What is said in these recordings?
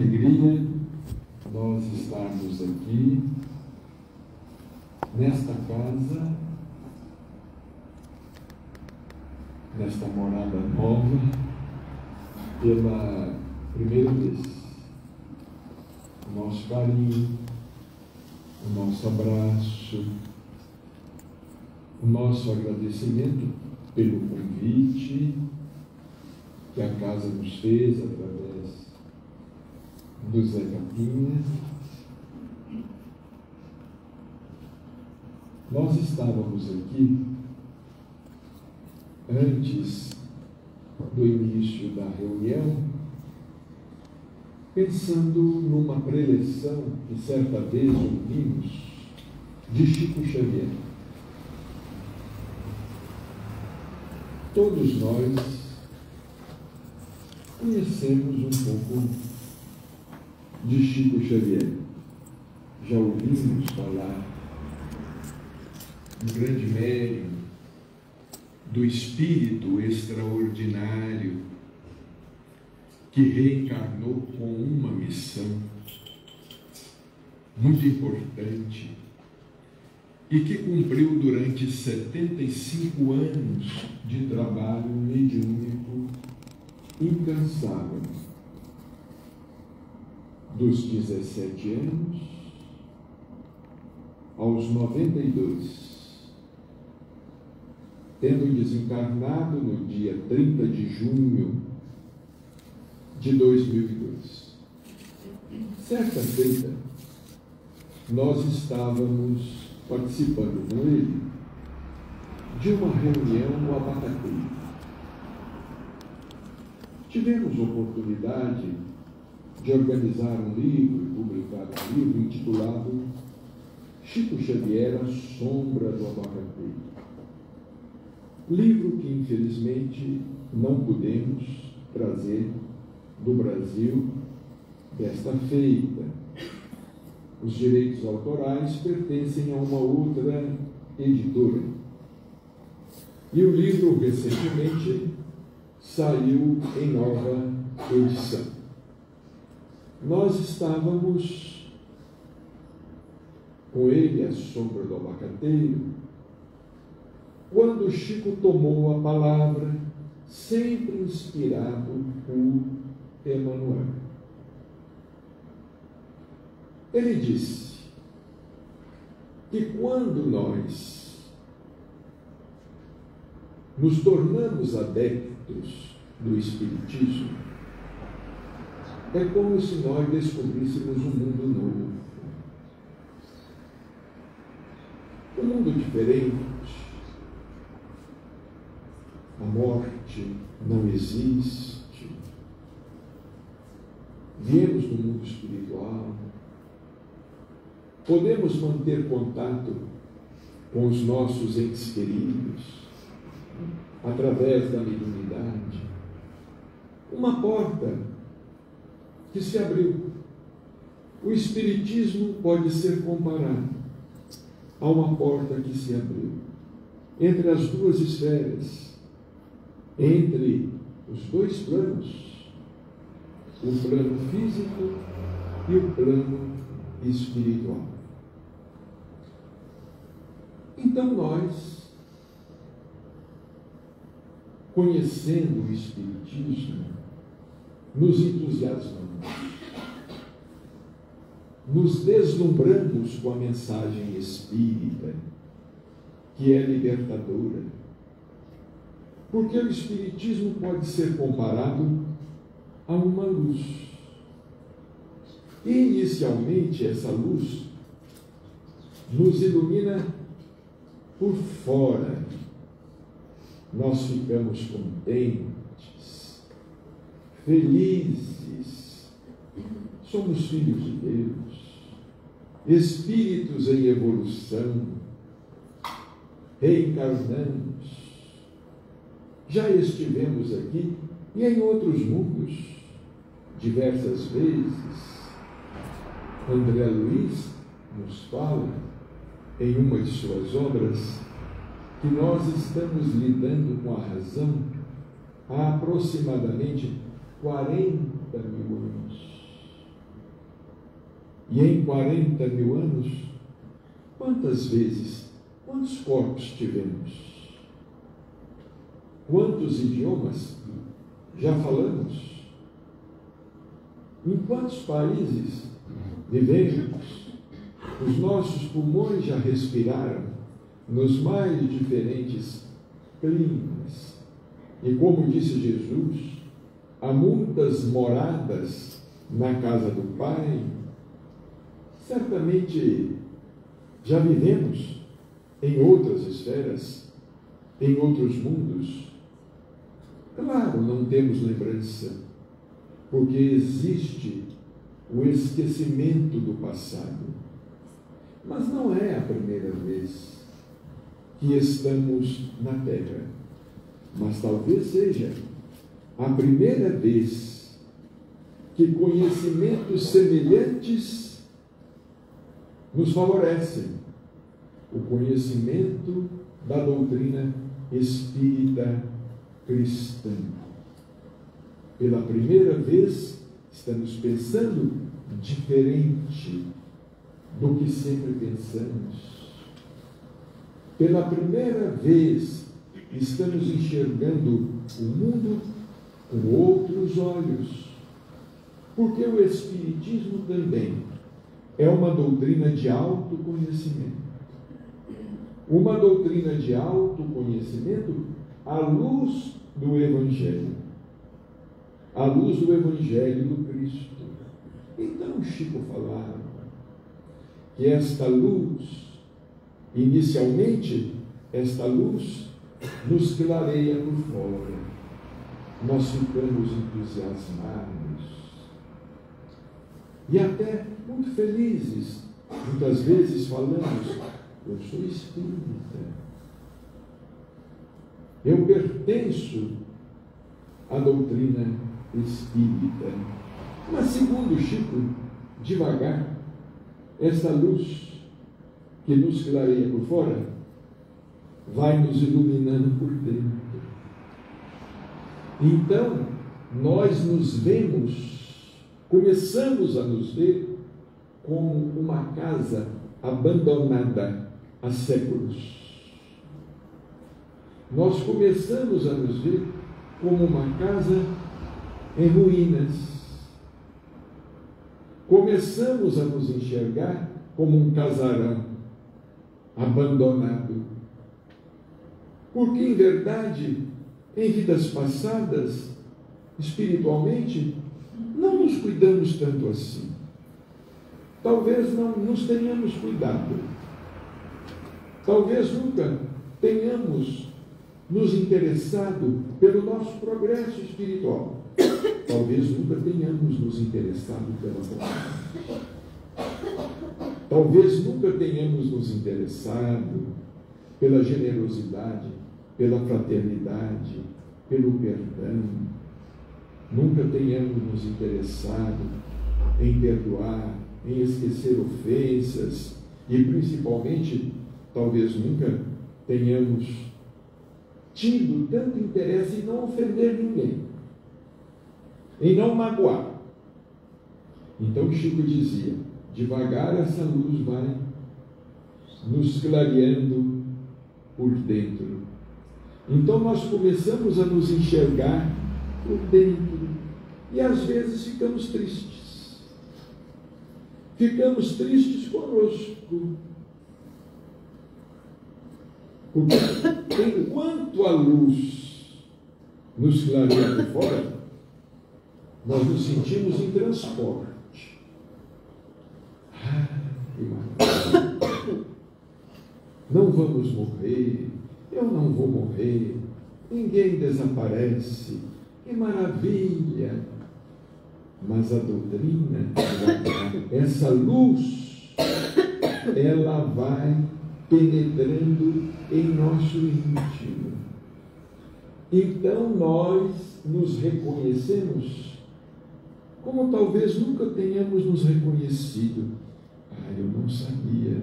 alegria nós estarmos aqui nesta casa, nesta morada nova, pela primeira vez. O nosso carinho, o nosso abraço, o nosso agradecimento pelo convite que a casa nos fez através do Zé Capinha. Nós estávamos aqui antes do início da reunião, pensando numa preleção que certa vez ouvimos de Chico Xavier. Todos nós conhecemos um pouco de Chico Xavier. Já ouvimos falar do grande médium, do espírito extraordinário que reencarnou com uma missão muito importante e que cumpriu durante 75 anos de trabalho mediúnico incansável. Dos 17 anos aos 92 tendo desencarnado no dia 30 de junho de 2002. Certa feita, nós estávamos participando com ele de uma reunião no Abacate. Tivemos oportunidade de organizar um livro e publicar um livro intitulado Chico Xavier, a Sombra do Abacate Livro que infelizmente não pudemos trazer do Brasil desta feita. Os direitos autorais pertencem a uma outra editora. E o livro recentemente saiu em nova edição. Nós estávamos com ele, a sombra do abacateiro, quando Chico tomou a palavra, sempre inspirado por Emmanuel. Ele disse que quando nós nos tornamos adeptos do Espiritismo, é como se nós descobríssemos um mundo novo. Um mundo diferente, a morte não existe. Viemos do mundo espiritual. Podemos manter contato com os nossos entes queridos através da mediunidade. Uma porta que se abriu. O Espiritismo pode ser comparado a uma porta que se abriu entre as duas esferas entre os dois planos, o plano físico e o plano espiritual. Então nós, conhecendo o Espiritismo, nos entusiasmamos, nos deslumbramos com a mensagem espírita, que é libertadora porque o Espiritismo pode ser comparado a uma luz. Inicialmente, essa luz nos ilumina por fora. Nós ficamos contentes, felizes, somos filhos de Deus, espíritos em evolução, reencarnamos já estivemos aqui e em outros mundos, diversas vezes. André Luiz nos fala em uma de suas obras que nós estamos lidando com a razão há aproximadamente 40 mil anos. E em 40 mil anos, quantas vezes, quantos corpos tivemos? Quantos idiomas já falamos? Em quantos países vivemos? Os nossos pulmões já respiraram nos mais diferentes climas. E como disse Jesus, há muitas moradas na casa do Pai. Certamente já vivemos em outras esferas, em outros mundos. Claro, não temos lembrança, porque existe o esquecimento do passado. Mas não é a primeira vez que estamos na Terra, mas talvez seja a primeira vez que conhecimentos semelhantes nos favorecem. O conhecimento da doutrina espírita cristã. Pela primeira vez, estamos pensando diferente do que sempre pensamos. Pela primeira vez, estamos enxergando o mundo com outros olhos. Porque o Espiritismo também é uma doutrina de autoconhecimento. Uma doutrina de autoconhecimento à luz do Evangelho. À luz do Evangelho do Cristo. Então, Chico falava que esta luz, inicialmente, esta luz nos clareia por fora. Nós ficamos entusiasmados e até muito felizes. Muitas vezes falamos, eu sou espírita. Eu pertenço à doutrina espírita. Mas, segundo Chico, devagar, essa luz que nos clareia por fora vai nos iluminando por dentro. Então, nós nos vemos, começamos a nos ver como uma casa abandonada há séculos. Nós começamos a nos ver como uma casa em ruínas. Começamos a nos enxergar como um casarão abandonado. Porque, em verdade, em vidas passadas, espiritualmente, não nos cuidamos tanto assim. Talvez não nos tenhamos cuidado. Talvez nunca tenhamos nos interessado pelo nosso progresso espiritual. Talvez nunca tenhamos nos interessado pela bondade. Talvez nunca tenhamos nos interessado pela generosidade, pela fraternidade, pelo perdão. Nunca tenhamos nos interessado em perdoar, em esquecer ofensas e, principalmente, talvez nunca tenhamos tido tanto interesse em não ofender ninguém, em não magoar. Então Chico dizia: devagar essa luz vai nos clareando por dentro. Então nós começamos a nos enxergar por dentro e às vezes ficamos tristes. Ficamos tristes conosco. Porque enquanto a luz nos clareia por fora, nós nos sentimos em transporte. Ah, que maravilha. Não vamos morrer, eu não vou morrer, ninguém desaparece, que maravilha! Mas a doutrina, essa luz, ela vai penetrando em nosso íntimo. Então nós nos reconhecemos como talvez nunca tenhamos nos reconhecido. Ah, eu não sabia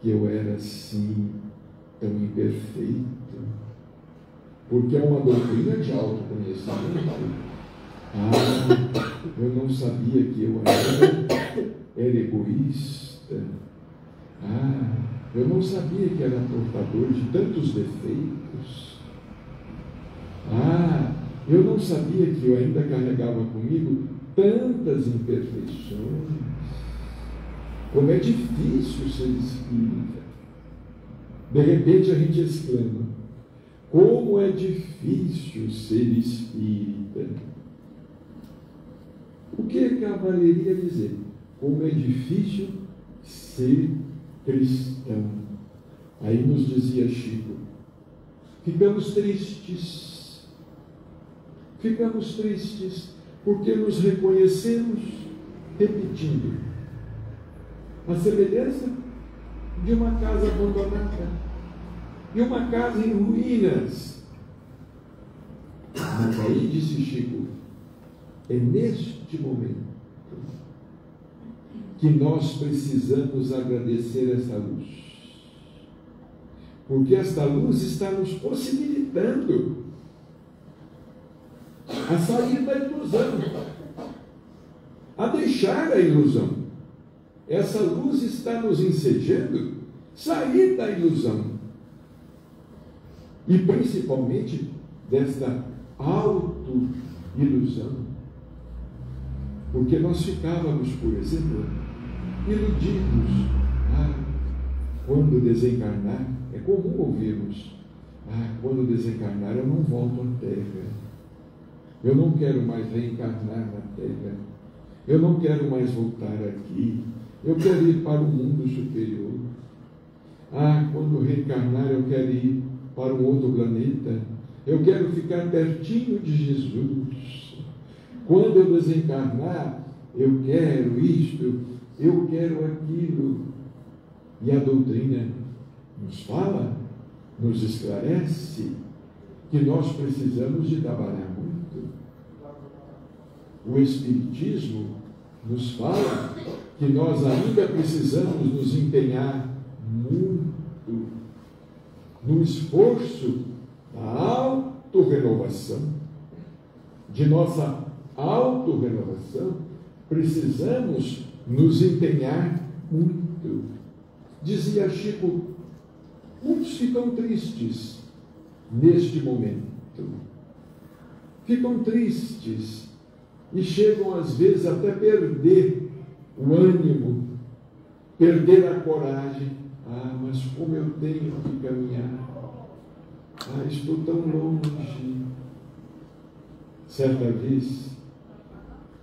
que eu era assim, tão imperfeito. Porque é uma doutrina de autoconhecimento. Ah, eu não sabia que eu era egoísta. Ah, eu não sabia que era portador de tantos defeitos. Ah, eu não sabia que eu ainda carregava comigo tantas imperfeições. Como é difícil ser espírita. De repente a gente exclama: como é difícil ser espírita. O que é cavalaria dizer? Como é difícil ser cristão. Aí nos dizia Chico: ficamos tristes, ficamos tristes porque nos reconhecemos repetindo a semelhança de uma casa abandonada, de uma casa em ruínas. Mas aí, disse Chico, é neste momento que nós precisamos agradecer essa luz. Porque esta luz está nos possibilitando a sair da ilusão, a deixar a ilusão. Essa luz está nos ensejando sair da ilusão. E principalmente desta auto-ilusão. Porque nós ficávamos, por exemplo, iludidos. Ah, quando desencarnar, é comum ouvirmos. Ah, quando desencarnar eu não volto à Terra. Eu não quero mais reencarnar na Terra. Eu não quero mais voltar aqui. Eu quero ir para o mundo superior. Ah, quando reencarnar eu quero ir para um outro planeta. Eu quero ficar pertinho de Jesus. Quando eu desencarnar, eu quero isto, eu quero aquilo. E a doutrina nos fala, nos esclarece que nós precisamos de trabalhar muito. O Espiritismo nos fala que nós ainda precisamos nos empenhar muito no esforço da autorrenovação, de nossa autorrenovação, precisamos nos empenhar muito. Dizia Chico, muitos ficam tristes neste momento. Ficam tristes e chegam às vezes até perder o ânimo, perder a coragem. Ah, mas como eu tenho que caminhar? Ah, estou tão longe. Certa vez,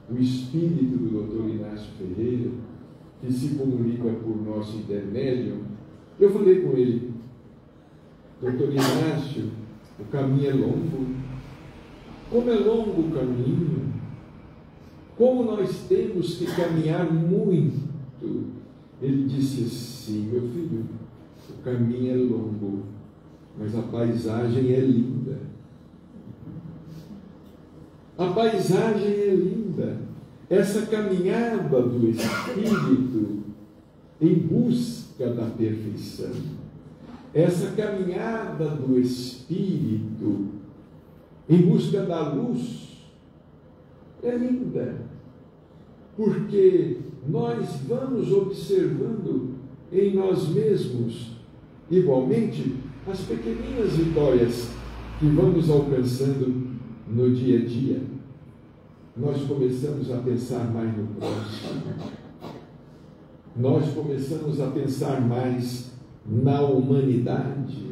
o espírito do doutor Inácio Ferreira, que se comunica por nosso intermédio, eu falei com ele, doutor Inácio, o caminho é longo. Como é longo o caminho? Como nós temos que caminhar muito? Ele disse assim, meu filho, o caminho é longo, mas a paisagem é linda. A paisagem é linda. Essa caminhada do Espírito em busca da perfeição. Essa caminhada do Espírito em busca da luz é linda. Porque nós vamos observando em nós mesmos, igualmente, as pequeninas vitórias que vamos alcançando no dia a dia, nós começamos a pensar mais no próximo. Nós começamos a pensar mais na humanidade.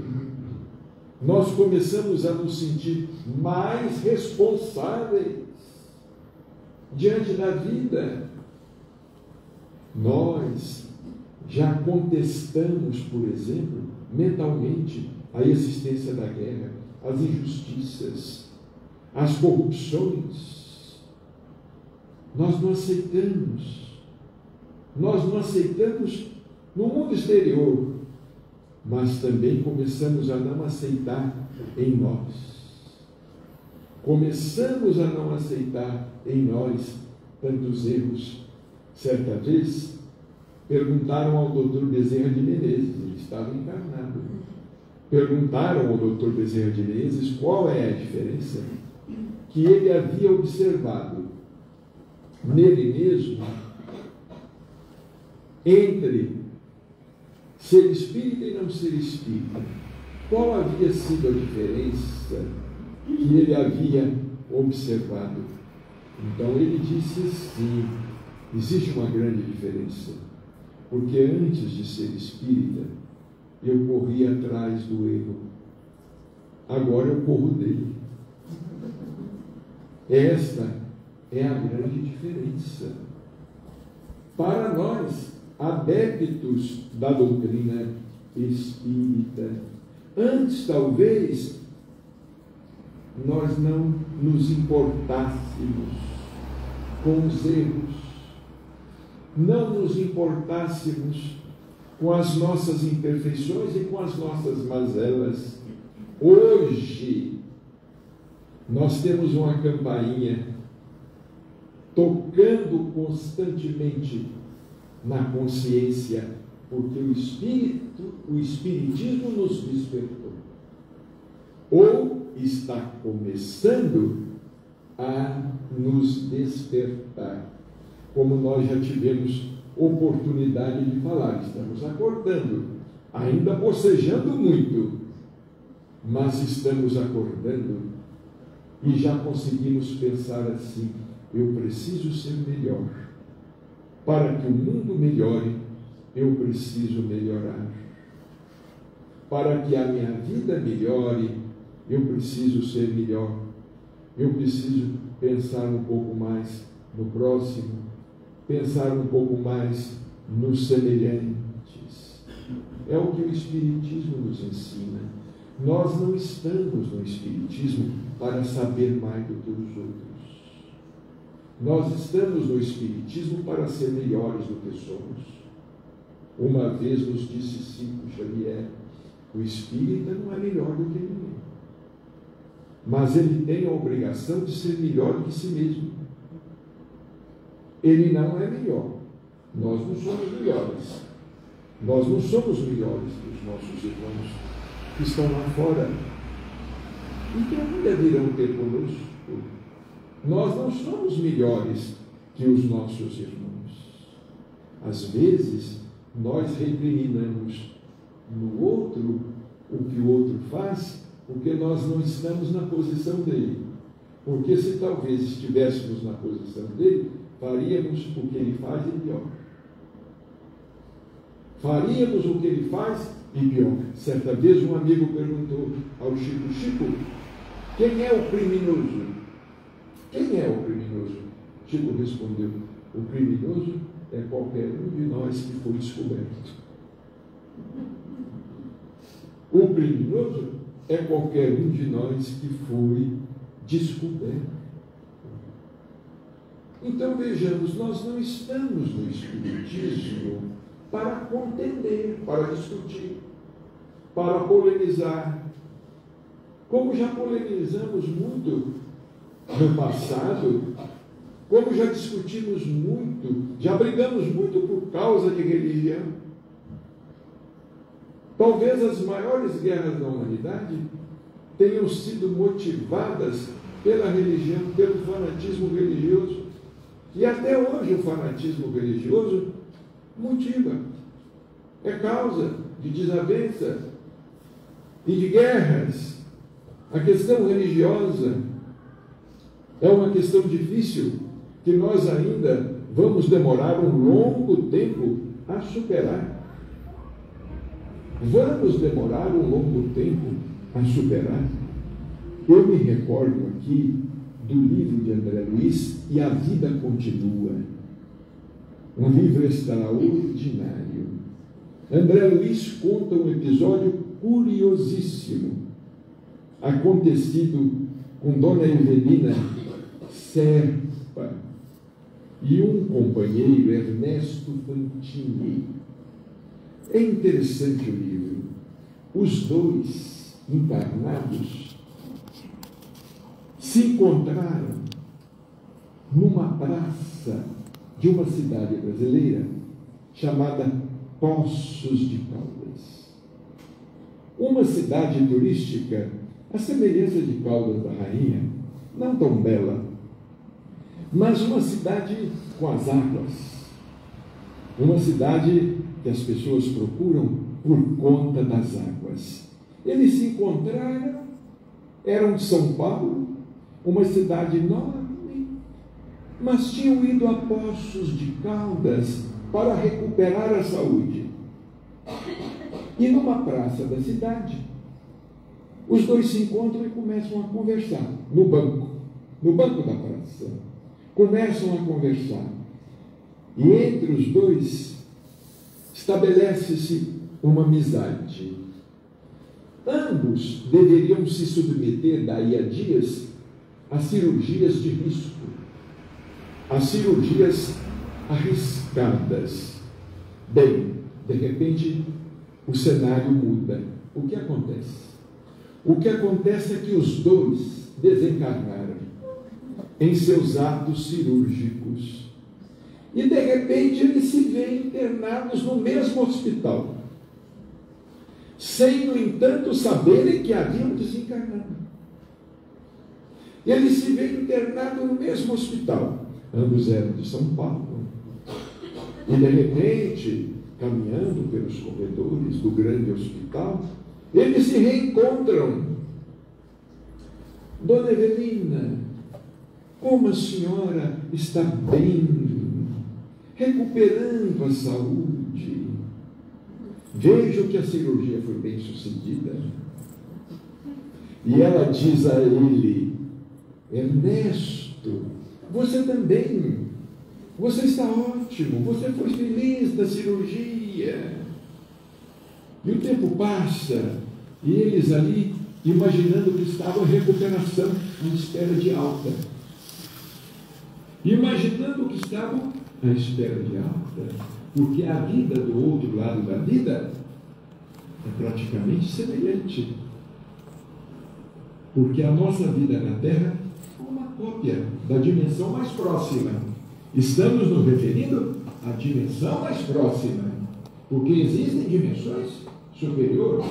Nós começamos a nos sentir mais responsáveis diante da vida. Nós já contestamos, por exemplo, mentalmente a existência da guerra, as injustiças, as corrupções. Nós não aceitamos. Nós não aceitamos no mundo exterior, mas também começamos a não aceitar em nós. Começamos a não aceitar em nós tantos erros. Certa vez, perguntaram ao doutor Bezerra de Menezes, ele estava encarnado. Perguntaram ao doutor Bezerra de Menezes qual é a diferença que ele havia observado nele mesmo entre ser espírita e não ser espírita. Qual havia sido a diferença que ele havia observado? Então ele disse sim, existe uma grande diferença. Porque antes de ser espírita, eu corria atrás do erro. Agora eu corro dele. Esta é a grande diferença. Para nós, adeptos da doutrina espírita, antes talvez nós não nos importássemos com os erros, não nos importássemos com as nossas imperfeições e com as nossas mazelas. Hoje, nós temos uma campainha tocando constantemente na consciência, porque o Espírito, o Espiritismo nos despertou. Ou está começando a nos despertar, como nós já tivemos oportunidade de falar. Estamos acordando, ainda bocejando muito, mas estamos acordando e já conseguimos pensar assim: eu preciso ser melhor. Para que o mundo melhore, eu preciso melhorar. Para que a minha vida melhore, eu preciso ser melhor. Eu preciso pensar um pouco mais no próximo, pensar um pouco mais nos semelhantes. É o que o Espiritismo nos ensina. Nós não estamos no Espiritismo para saber mais do que os outros. Nós estamos no Espiritismo para ser melhores do que somos. Uma vez nos disse Chico Xavier: o espírita não é melhor do que ninguém, mas ele tem a obrigação de ser melhor que si mesmo. Ele não é melhor. Nós não somos melhores. Nós não somos melhores que os nossos irmãos que estão lá fora e que ainda virão ter conosco. Nós não somos melhores que os nossos irmãos. Às vezes, nós recriminamos no outro o que o outro faz, porque nós não estamos na posição dele. Porque se talvez estivéssemos na posição dele, faríamos o que ele faz e pior. Faríamos o que ele faz e pior. Certa vez um amigo perguntou ao Chico, Chico, quem é o criminoso? Quem é o criminoso? Chico respondeu: O criminoso é qualquer um de nós que foi descoberto. O criminoso é qualquer um de nós que foi descoberto. Então vejamos, nós não estamos no Espiritismo para contender, para discutir, para polemizar. Como já polemizamos muito no passado, como já discutimos muito, já brigamos muito por causa de religião. Talvez as maiores guerras da humanidade tenham sido motivadas pela religião, pelo fanatismo religioso. E até hoje o fanatismo religioso motiva, é causa de desavença e de guerras. A questão religiosa é uma questão difícil que nós ainda vamos demorar um longo tempo a superar. Vamos demorar um longo tempo a superar. Eu me recordo aqui do livro de André Luiz e a vida continua. Um livro extraordinário. André Luiz conta um episódio curiosíssimo acontecido com Dona Evelina Serpa e um companheiro, Ernesto Fantini. É interessante o livro. Os dois encarnados se encontraram numa praça de uma cidade brasileira chamada Poços de Caldas. Uma cidade turística, a semelhança de Caldas da Rainha, não tão bela, mas uma cidade com as águas. Uma cidade que as pessoas procuram por conta das águas. Eles se encontraram, eram de São Paulo, uma cidade enorme, mas tinham ido a Poços de Caldas para recuperar a saúde. E numa praça da cidade, os dois se encontram e começam a conversar no banco, no banco da praça. Começam a conversar. E entre os dois estabelece-se uma amizade. Ambos deveriam se submeter daí a dias a cirurgias de risco, a cirurgias arriscadas. Bem, de repente, o cenário muda. O que acontece? O que acontece é que os dois desencarnaram em seus atos cirúrgicos. E de repente eles se veem internados no mesmo hospital, sem, no entanto, saberem que haviam desencarnado. Eles se veem internados no mesmo hospital. Ambos eram de São Paulo. E de repente, caminhando pelos corredores do grande hospital, eles se reencontram. Dona Evelina, como a senhora está bem, recuperando a saúde. Vejo que a cirurgia foi bem sucedida. E ela diz a ele: Ernesto, você também você está ótimo, você foi feliz na cirurgia. E o tempo passa, e eles ali imaginando que estavam em recuperação, à espera de alta. Imaginando que estavam à espera de alta, porque a vida do outro lado da vida é praticamente semelhante. Porque a nossa vida na Terra é uma cópia da dimensão mais próxima. Estamos nos referindo à dimensão mais próxima, porque existem dimensões superiores.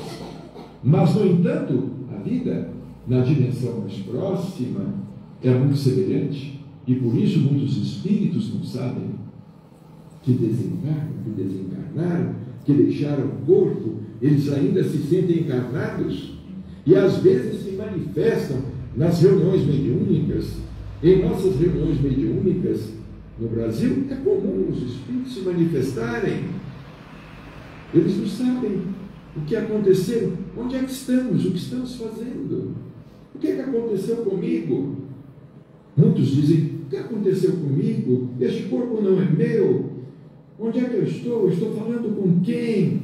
Mas, no entanto, a vida na dimensão mais próxima é muito semelhante, e por isso muitos espíritos não sabem que desencarnam, que desencarnaram, que deixaram o corpo, eles ainda se sentem encarnados e às vezes se manifestam nas reuniões mediúnicas. Em nossas reuniões mediúnicas, no Brasil, é comum os espíritos se manifestarem. Eles não sabem o que aconteceu, onde é que estamos, o que estamos fazendo. O que é que aconteceu comigo? Muitos dizem: o que aconteceu comigo? Este corpo não é meu. Onde é que eu estou? Estou falando com quem?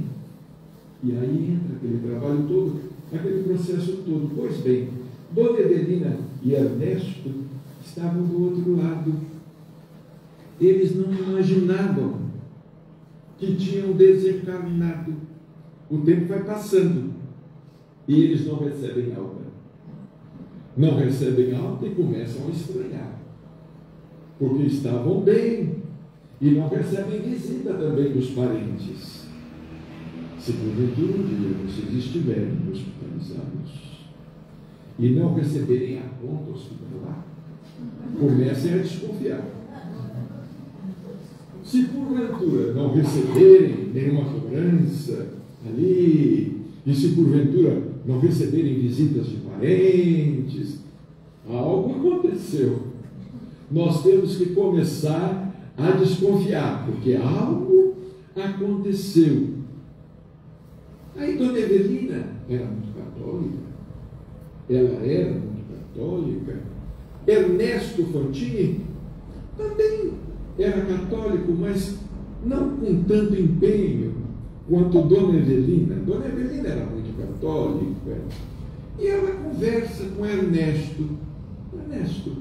E aí entra aquele trabalho todo, aquele processo todo. Pois bem, Dona Evelina e Ernesto estavam do outro lado eles não imaginavam que tinham desencarnado. O tempo vai passando e eles não recebem alta. Não recebem alta e começam a estranhar, porque estavam bem e não recebem visita também dos parentes. Se porventura um dia vocês estiverem hospitalizados e não receberem a conta hospitalar, comecem a desconfiar. Se porventura não receberem nenhuma cobrança ali, e se porventura não receberem visitas de parentes, algo aconteceu. Nós temos que começar a desconfiar, porque algo aconteceu. Aí Dona Evelina era muito católica, ela era muito católica. Ernesto Fantini também era católico, mas não com tanto empenho quanto Dona Evelina. Dona Evelina era muito católica. E ela conversa com Ernesto. Ernesto,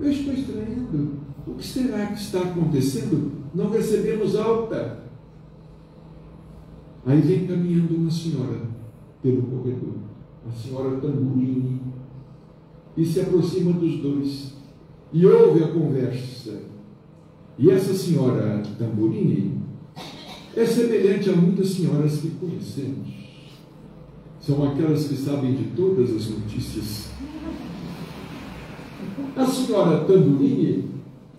eu estou estranhando. O que será que está acontecendo? Não recebemos alta. Aí vem caminhando uma senhora pelo corredor, a senhora Tamburini, e se aproxima dos dois e ouve a conversa. E essa senhora Tamburini é semelhante a muitas senhoras que conhecemos. São aquelas que sabem de todas as notícias. A senhora Tamburini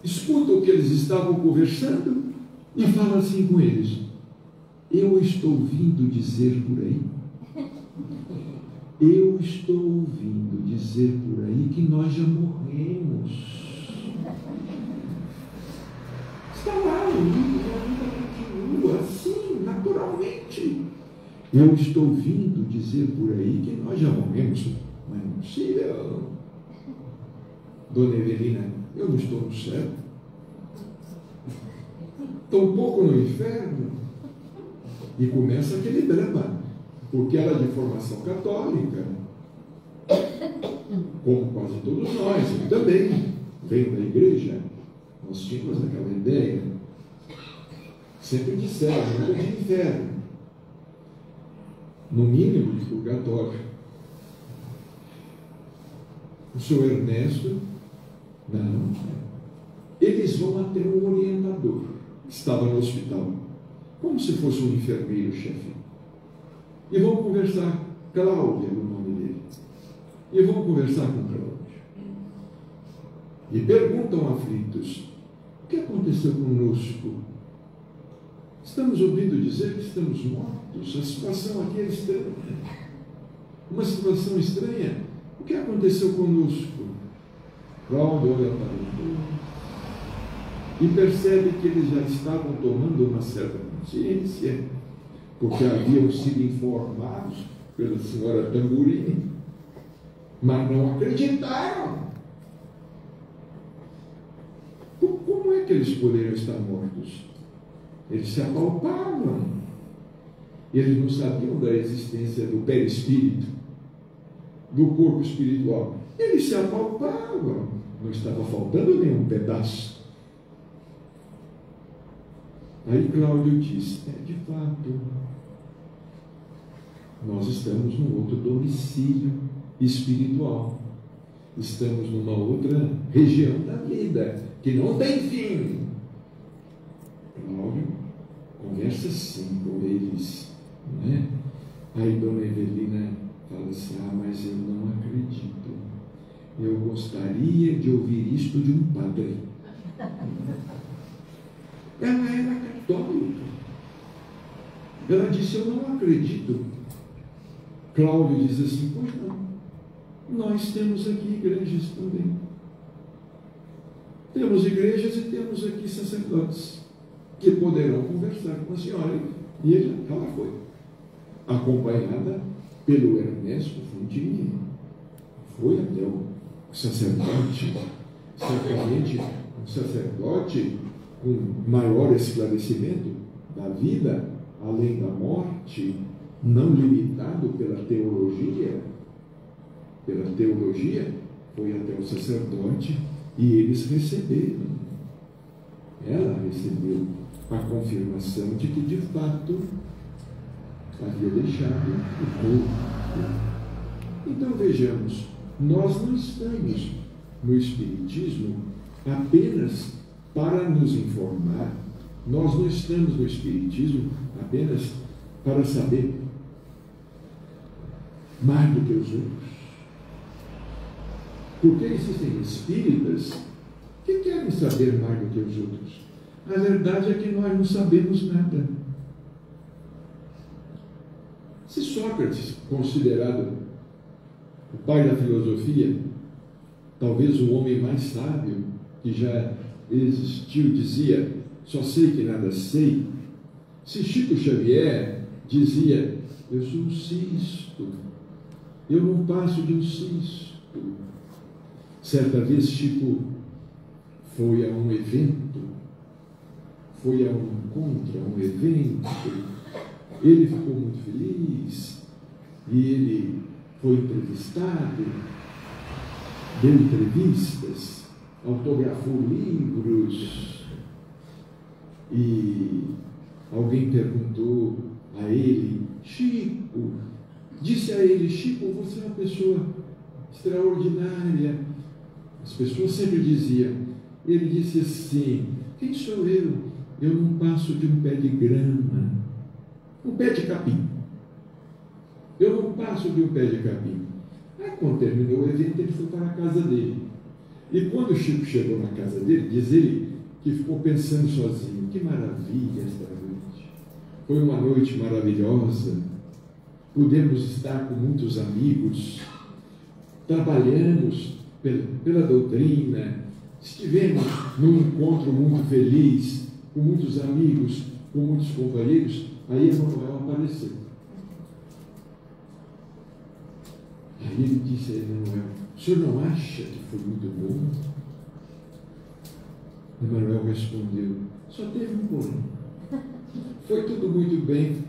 escuta o que eles estavam conversando e fala assim com eles: Eu estou ouvindo dizer por aí. Eu estou ouvindo dizer por aí que nós já morremos. Está lá, da vida continua assim, naturalmente. Eu estou ouvindo dizer por aí que nós já morremos, mas não é possível. Dona Evelina, eu não estou no céu. Tampouco no inferno. E começa aquele drama, porque ela é de formação católica, como quase todos nós, ele também veio da igreja. Nós tínhamos aquela ideia, sempre céu, nunca de inferno, no mínimo de purgatório. O senhor Ernesto, eles vão até um orientador, estava no hospital, como se fosse um enfermeiro-chefe, e vão conversar, Cláudia é o nome dele, e vão conversar com Cláudia. E perguntam aflitos: o que aconteceu conosco? Estamos ouvindo dizer que estamos mortos. A situação aqui é estranha. Uma situação estranha. O que aconteceu conosco? Para os e percebe que eles já estavam tomando uma certa consciência, porque haviam sido informados pela senhora Tamburini, mas não acreditaram. Como é que eles poderiam estar mortos? Eles se apalpavam. Eles não sabiam da existência do perispírito, do corpo espiritual. Eles se apalpavam. Não estava faltando nenhum pedaço. Aí Cláudio disse: É, de fato, nós estamos num outro domicílio espiritual. Estamos numa outra região da vida que não tem fim. Cláudio conversa assim com eles. Né? Aí Dona Evelina fala assim: Ah, mas eu não acredito. Eu gostaria de ouvir isto de um padre. Ela era católica. Ela disse: Eu não acredito. Cláudio diz assim: Pois não. Nós temos aqui igrejas também. Temos igrejas e temos aqui sacerdotes que poderão conversar com a senhora. E ela foi, acompanhada pelo Ernesto Fundini. Foi até o sacerdote, certamente um sacerdote com maior esclarecimento da vida, além da morte, não limitado pela teologia, pela teologia, foi até o sacerdote e eles receberam. Ela recebeu a confirmação de que de fato havia deixado o corpo. Então vejamos, nós não estamos no Espiritismo apenas para nos informar, nós não estamos no Espiritismo apenas para saber mais do que os outros. Porque existem espíritas que querem saber mais do que os outros. A verdade é que nós não sabemos nada. Se Sócrates, considerado o pai da filosofia, talvez o homem mais sábio que já existiu, dizia: só sei que nada sei. Se Chico Xavier dizia: eu sou um cisto, eu não passo de um cisto. Certa vez, Chico foi a um evento, foi a um encontro, a um evento. Ele ficou muito feliz e ele foi entrevistado, deu entrevistas, autografou livros e alguém perguntou a ele, Chico, disse a ele, Chico, você é uma pessoa extraordinária, as pessoas sempre diziam, ele disse assim: Quem sou eu? Eu não passo de um pé de grama, um pé de capim. Eu não passo de um pé de capim. Aí, quando terminou o evento, ele foi para a casa dele. E quando o Chico chegou na casa dele, diz ele que ficou pensando sozinho: que maravilha esta noite. Foi uma noite maravilhosa. Pudemos estar com muitos amigos, trabalhamos pela, pela doutrina, estivemos num encontro muito feliz, com muitos amigos, com muitos companheiros. Aí Emanuel apareceu. Ele disse a Emanuel: O senhor não acha que foi muito bom? Emanuel respondeu: Só teve um porém. Foi tudo muito bem.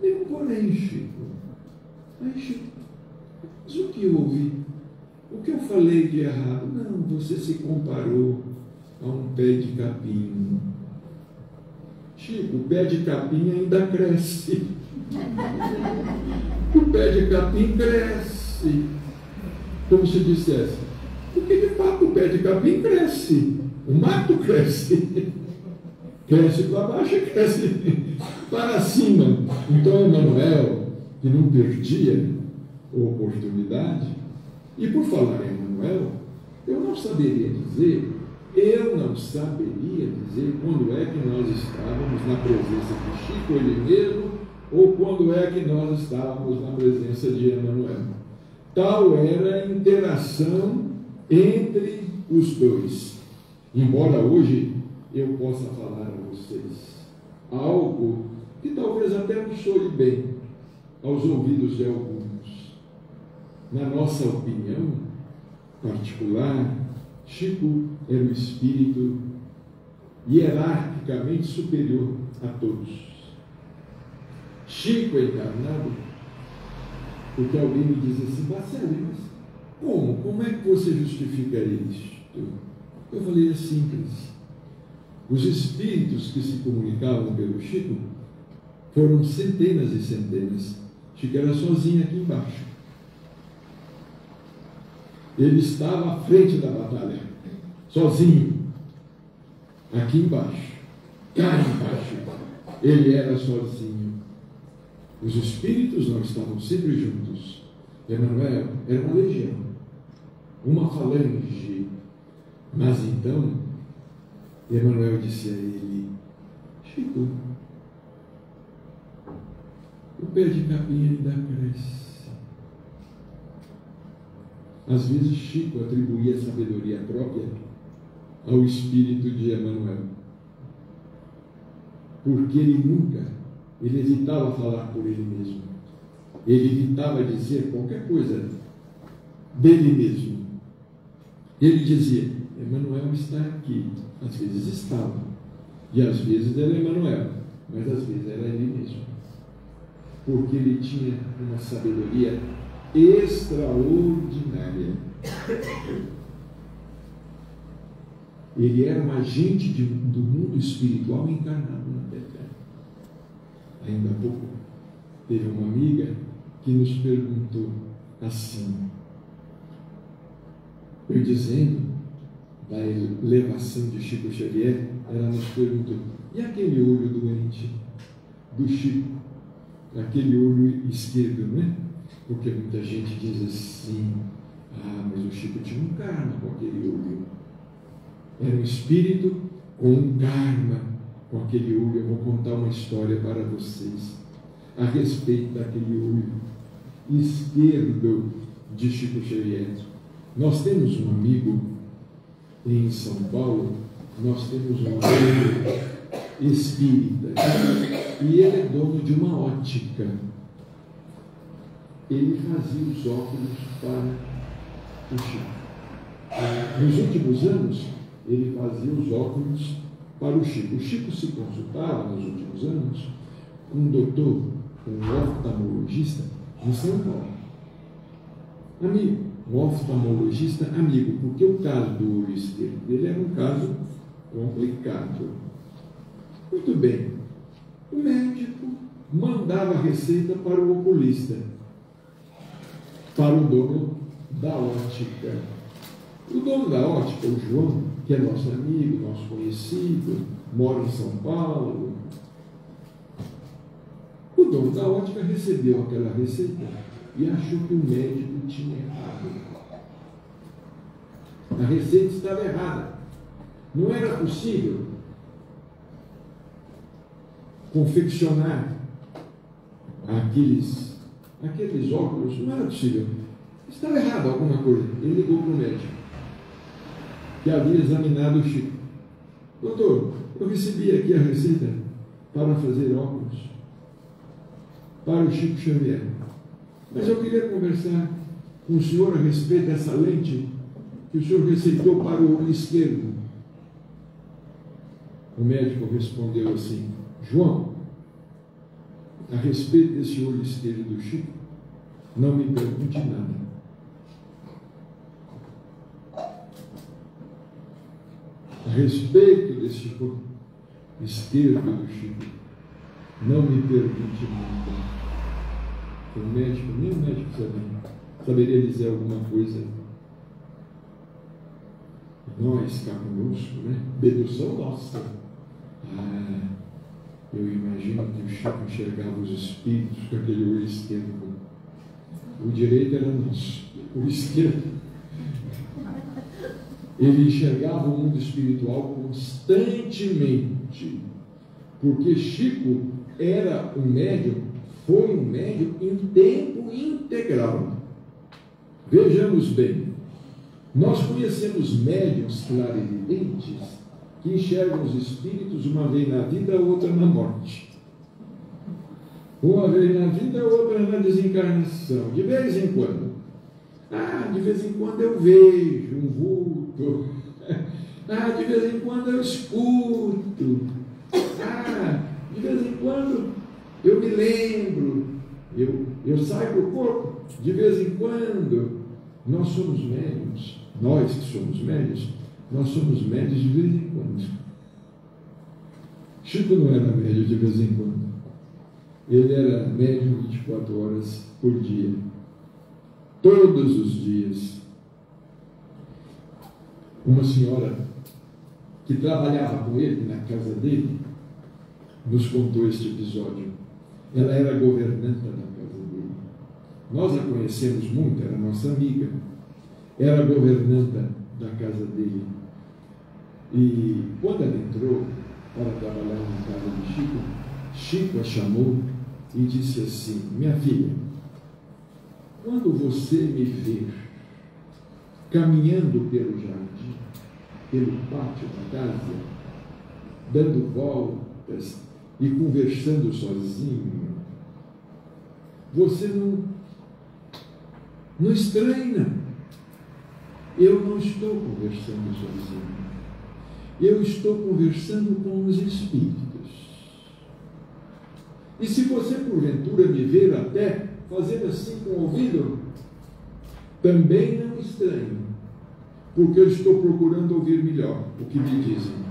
Teve um porém, Chico. Aí, Chico, mas o que houve? O que eu falei de errado? Não, você se comparou a um pé de capim. Chico, o pé de capim ainda cresce. O pé de capim cresce. Como se dissesse, porque de fato o pé de capim cresce. O mato cresce. Cresce para baixo e cresce para cima. Então Emanuel, que não perdia a oportunidade, e por falar em Emanuel, eu não saberia dizer, eu não saberia dizer quando é que nós estávamos na presença de Chico ele mesmo, ou quando é que nós estávamos na presença de Emanuel. Tal era a interação entre os dois. Embora hoje eu possa falar a vocês algo que talvez até não soe bem aos ouvidos de alguns. Na nossa opinião particular, Chico era o espírito hierarquicamente superior a todos. Chico encarnado, porque alguém me diz assim, Marcelo, mas como? Como é que você justifica isto? Eu falei, é simples. Os espíritos que se comunicavam pelo Chico foram centenas e centenas. Chico era sozinho aqui embaixo. Ele estava à frente da batalha, sozinho, aqui embaixo, cá embaixo. Ele era sozinho. Os espíritos não estavam sempre juntos. Emanuel era uma legião, uma falange mas então, Emmanuel disse a ele: Chico, o pé de capim ainda cresce. Às vezes, Chico atribuía sabedoria própria ao espírito de Emmanuel. Porque ele nunca, ele evitava falar por ele mesmo. Ele evitava dizer qualquer coisa dele mesmo. Ele dizia: Emanuel está aqui. Às vezes estava. E às vezes era Emanuel, mas às vezes era ele mesmo. Porque ele tinha uma sabedoria extraordinária. Ele era um agente de, do mundo espiritual encarnado na Terra. Ainda há pouco teve uma amiga que nos perguntou assim, eu dizendo da elevação de Chico Xavier, ela nos perguntou: e aquele olho doente do Chico? Aquele olho esquerdo, não é? Porque muita gente diz assim: ah, mas o Chico tinha um karma com aquele olho. Era um espírito com um karma com aquele olho. Eu vou contar uma história para vocês a respeito daquele olho esquerdo de Chico Xavier. Nós temos um amigo em São Paulo, nós temos um amigo espírita e ele é dono de uma ótica. Ele fazia os óculos para o Chico. Nos últimos anos, ele fazia os óculos para o Chico. O Chico se consultava nos últimos anos com um doutor, um oftalmologista em São Paulo. Amigo, um oftalmologista amigo, porque o caso do olho esquerdo dele era um caso complicado. Muito bem, o médico mandava a receita para o oculista, para o dono da ótica. O dono da ótica, o João, que é nosso amigo, nosso conhecido, mora em São Paulo. O dono da ótica recebeu aquela receita e achou que o médico tinha errado. A receita estava errada. Não era possível confeccionar aqueles, aqueles óculos, não era possível. Estava errado alguma coisa. Ele ligou para o médico, que havia examinado o Chico. Doutor, eu recebi aqui a receita para fazer óculos para o Chico Xavier. Mas eu queria conversar com o senhor a respeito dessa lente que o senhor receitou para o olho esquerdo. O médico respondeu assim: João, a respeito desse olho esquerdo do Chico, não me pergunte nada. A respeito desse olho esquerdo do Chico, não me pergunte nada. O médico, nem o médico saberia dizer alguma coisa. Nós cá conosco, né? Dedução nossa. Ah, eu imagino que o Chico enxergava os espíritos com aquele olho esquerdo. O direito era nosso, o esquerdo. Ele enxergava o mundo espiritual constantemente, porque Chico era um médium, foi um médium em tempo integral. Vejamos bem, nós conhecemos médiums clarividentes que enxergam os espíritos uma vez na vida, outra na morte. Uma vez na vida, outra na desencarnação. De vez em quando. Ah, de vez em quando eu vejo um vulto. Ah, de vez em quando eu escuto. Ah, de vez em quando eu me lembro. Eu, eu saio do corpo. De vez em quando. Nós somos médios. Nós que somos médios nós somos médios de vez em quando. Chico não era médio de vez em quando. Ele era médio 24 horas por dia. Todos os dias. Uma senhora que trabalhava com ele na casa dele nos contou este episódio. Ela era governanta da casa dele. Nós a conhecemos muito, era nossa amiga. Era governanta da casa dele. E quando ela entrou para trabalhar na casa de Chico, Chico a chamou e disse assim: Minha filha, quando você me ver caminhando pelo jardim, pelo pátio da casa, dando voltas e conversando sozinho, você não, não estranha. Eu não estou conversando sozinho eu estou conversando com os espíritos. E se você porventura me ver até fazendo assim com o ouvido, também não estranho, porque eu estou procurando ouvir melhor o que me dizem.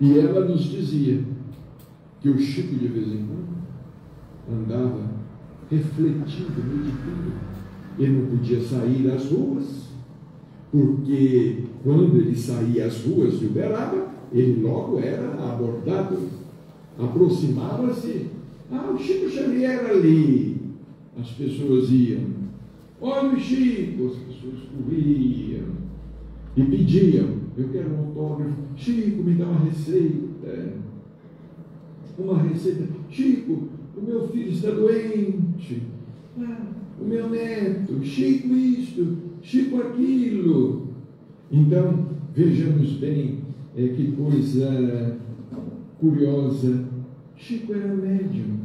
E ela nos dizia que o Chico de vez em quando andava refletindo, meditando. Ele não podia sair às ruas, porque quando ele saía às ruas de Uberaba, ele logo era abordado. Aproximava-se. Ah, o Chico Xavier ali. As pessoas iam. Olha o Chico. As pessoas corriam. E pediam. Eu quero um autógrafo. Chico, me dá uma receita. Uma receita. Chico, o meu filho está doente. Ah, o meu neto. Chico isto. Chico aquilo. Então, vejamos bem é, que coisa curiosa. Chico era médium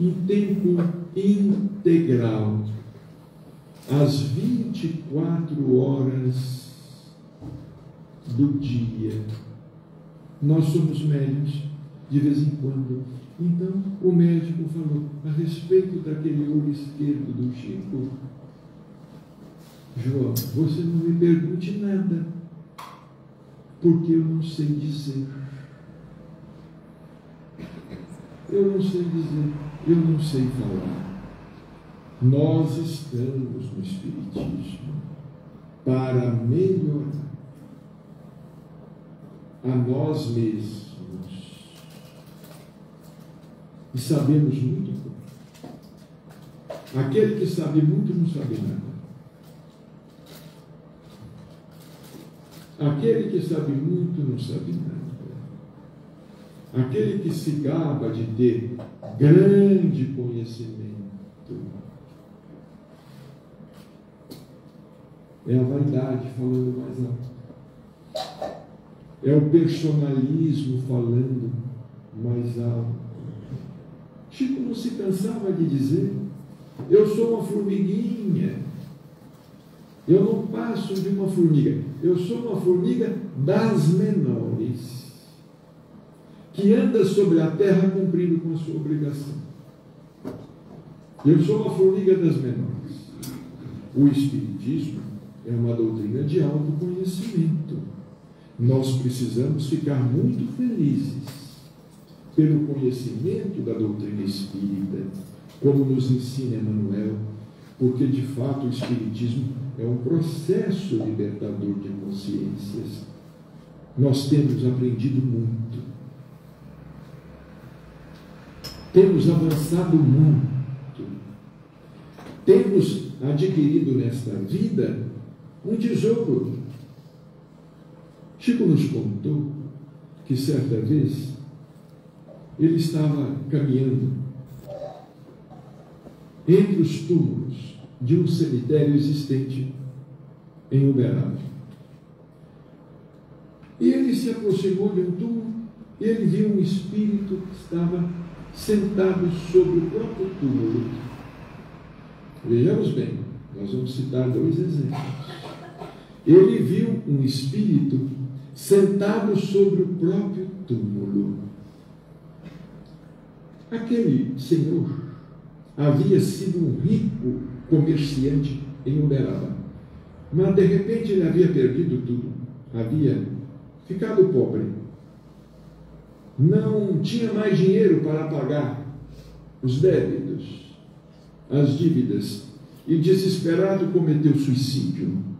em tempo integral, às 24 horas do dia. Nós somos médios de vez em quando. Então, o médico falou a respeito daquele olho esquerdo do Chico. João, você não me pergunte nada, porque eu não sei dizer. Eu não sei dizer, eu não sei falar. Nós estamos no Espiritismo. para melhorar a nós mesmos. E sabemos muito pouco. Aquele que sabe muito não sabe nada. Aquele que sabe muito não sabe nada. Aquele que se gaba de ter grande conhecimento é a vaidade falando mais alto. É o personalismo falando mais alto. Chico não se cansava de dizer: Eu sou uma formiguinha. Eu não passo de uma formiga. Eu sou uma formiga das menores, que anda sobre a terra cumprindo com a sua obrigação. Eu sou uma formiga das menores. O Espiritismo é uma doutrina de autoconhecimento. Nós precisamos ficar muito felizes pelo conhecimento da doutrina espírita, como nos ensina Emmanuel, porque de fato o Espiritismo é um processo libertador de consciências. Nós temos aprendido muito, temos avançado muito, temos adquirido nesta vida um tesouro. Chico nos contou que certa vez ele estava caminhando entre os túmulos de um cemitério existente em Uberaba. E ele se aproximou de um túmulo e ele viu um espírito que estava sentado sobre o próprio túmulo. Vejamos bem, nós vamos citar dois exemplos ele viu um espírito sentado sobre o próprio túmulo. Aquele senhor havia sido um rico comerciante em Uberaba, mas de repente ele havia perdido tudo, havia ficado pobre, não tinha mais dinheiro para pagar os débitos, as dívidas, e desesperado cometeu suicídio.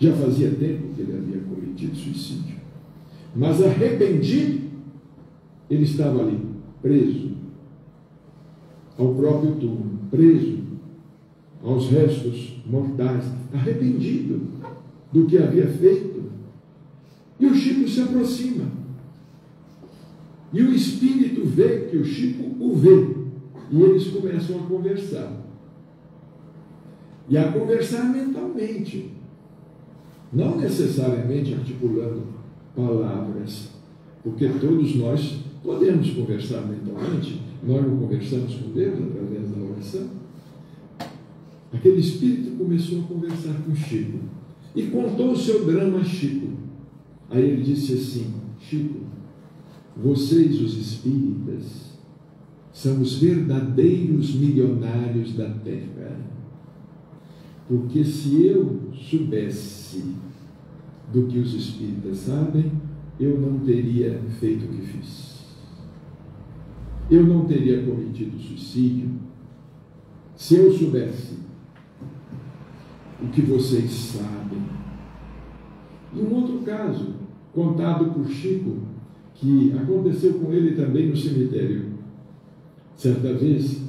Já fazia tempo que ele havia cometido suicídio. Mas arrependido, ele estava ali, preso ao próprio túmulo, preso aos restos mortais, arrependido do que havia feito. E o Chico se aproxima. E o espírito vê que o Chico o vê. E eles começam a conversar. E a conversar mentalmente não necessariamente articulando palavras, porque todos nós podemos conversar mentalmente, nós não conversamos com Deus através da oração. Aquele espírito começou a conversar com Chico e contou o seu drama a Chico. Aí ele disse assim: Chico, vocês, os espíritas, são os verdadeiros milionários da terra porque se eu soubesse do que os espíritas sabem, eu não teria feito o que fiz. Eu não teria cometido suicídio se eu soubesse o que vocês sabem. E um outro caso, contado por Chico, que aconteceu com ele também no cemitério. Certa vez,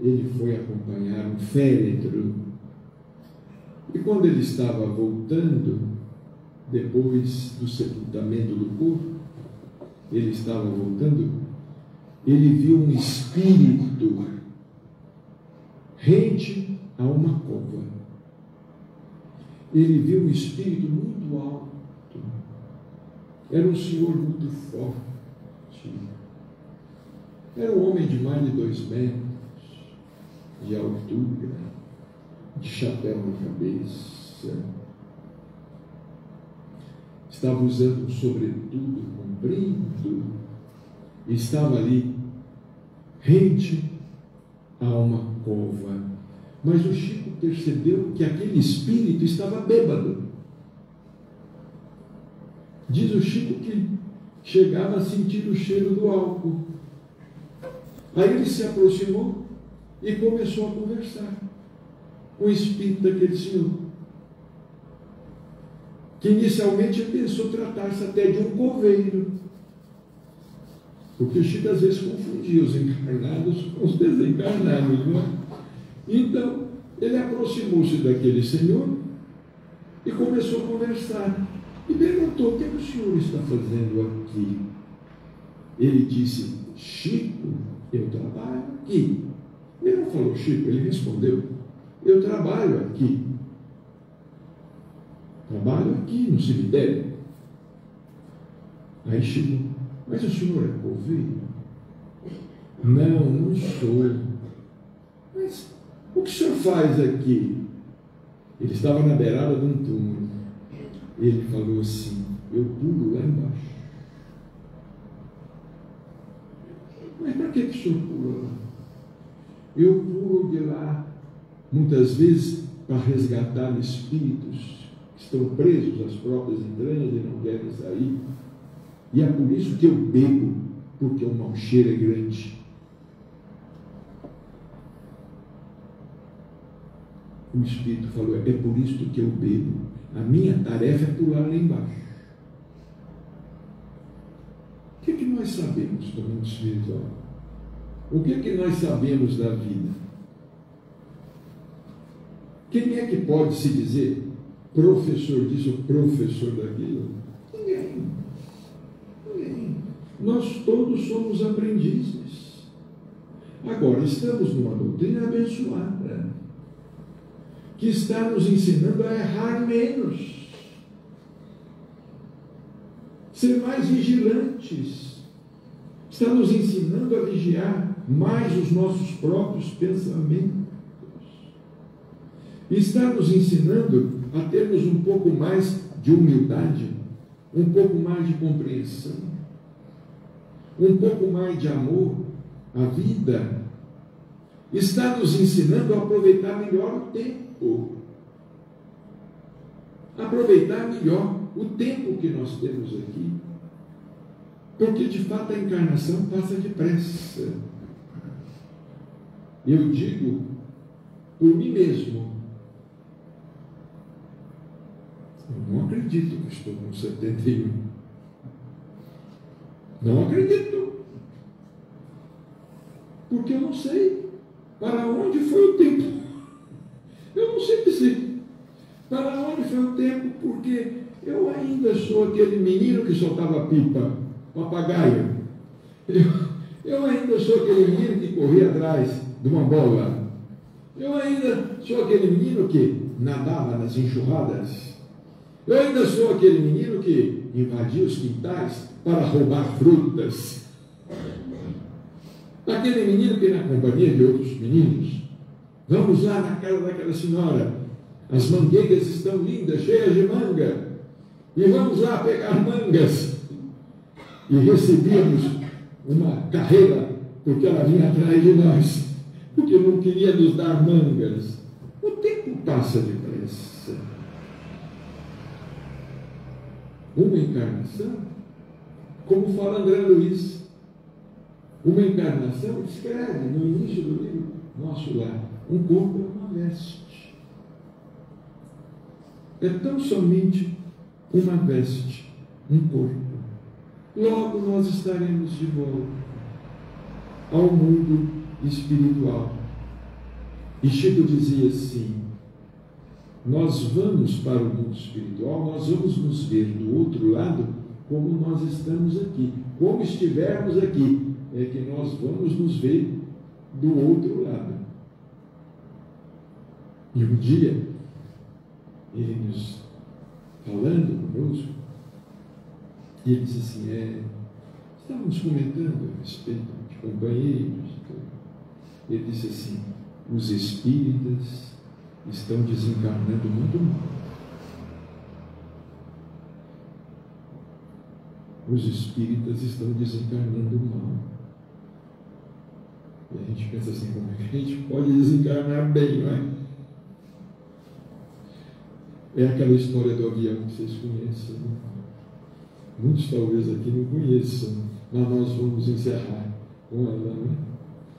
ele foi acompanhar um féretro e quando ele estava voltando, depois do sepultamento do corpo, ele estava voltando, ele viu um espírito rente a uma cova. Ele viu um espírito muito alto. Era um senhor muito forte. Era um homem de mais de dois metros de altura chapéu na cabeça. Estava usando um sobretudo comprido. Estava ali, rente a uma cova. Mas o Chico percebeu que aquele espírito estava bêbado. Diz o Chico que chegava a sentir o cheiro do álcool. Aí ele se aproximou e começou a conversar o espírito daquele senhor. que inicialmente pensou tratar-se até de um coveiro. Porque Chico às vezes confundia os encarnados com os desencarnados. Não é? Então, ele aproximou-se daquele senhor e começou a conversar. E perguntou: O que, é que o senhor está fazendo aqui? Ele disse: Chico, eu trabalho aqui. Ele não falou Chico, ele respondeu: Eu trabalho aqui. Trabalho aqui no cemitério. Aí Chico, mas o senhor é coveiro? Não, não sou. Mas o que o senhor faz aqui? Ele estava na beirada de um túmulo. Ele falou assim: Eu pulo lá embaixo. Mas para que o senhor pula lá? Eu pulo de lá, muitas vezes, para resgatar espíritos que estão presos às próprias entranhas e não querem sair. E é por isso que eu bebo, porque o mau cheiro é grande. O Espírito falou: é por isso que eu bebo. A minha tarefa é pular lá embaixo. O que, é que nós sabemos do mundo espiritual? O que, é que nós sabemos da vida? Quem é que pode se dizer professor disso, professor daquilo? Ninguém. Ninguém. Nós todos somos aprendizes. Agora, estamos numa doutrina abençoada que está nos ensinando a errar menos, ser mais vigilantes, está nos ensinando a vigiar mais os nossos próprios pensamentos, está nos ensinando a termos um pouco mais de humildade, um pouco mais de compreensão, um pouco mais de amor à vida, está nos ensinando a aproveitar melhor o tempo. Aproveitar melhor o tempo que nós temos aqui. Porque de fato a encarnação passa depressa. Eu digo por mim mesmo. Eu não acredito que estou com 71. Não acredito. Porque eu não sei para onde foi o tempo eu não sei dizer para onde foi o tempo, porque eu ainda sou aquele menino que soltava pipa, papagaio. Eu, eu ainda sou aquele menino que corria atrás de uma bola. Eu ainda sou aquele menino que nadava nas enxurradas. Eu ainda sou aquele menino que invadia os quintais para roubar frutas. Aquele menino que, na companhia de outros meninos, Vamos lá na casa daquela senhora. As mangueiras estão lindas, cheias de manga. E vamos lá pegar mangas. E recebíamos uma carreira, porque ela vinha atrás de nós, porque não queria nos dar mangas. O tempo passa depressa. Uma encarnação, como fala André Luiz, uma encarnação escreve no início do livro Nosso Lar um corpo é uma veste. É tão somente uma veste, um corpo. Logo nós estaremos de volta ao mundo espiritual. E Chico dizia assim: nós vamos para o mundo espiritual, nós vamos nos ver do outro lado como nós estamos aqui. Como estivermos aqui, é que nós vamos nos ver do outro lado. E um dia, ele nos falando conosco, ele disse assim, é, estávamos comentando a respeito de companheiros. Ele disse assim, os espíritas estão desencarnando muito mal. Os espíritas estão desencarnando mal. E a gente pensa assim, como é que a gente pode desencarnar bem, não é? É aquela história do avião que vocês conhecem. Né? Muitos talvez aqui não conheçam, mas nós vamos encerrar com ela. Né?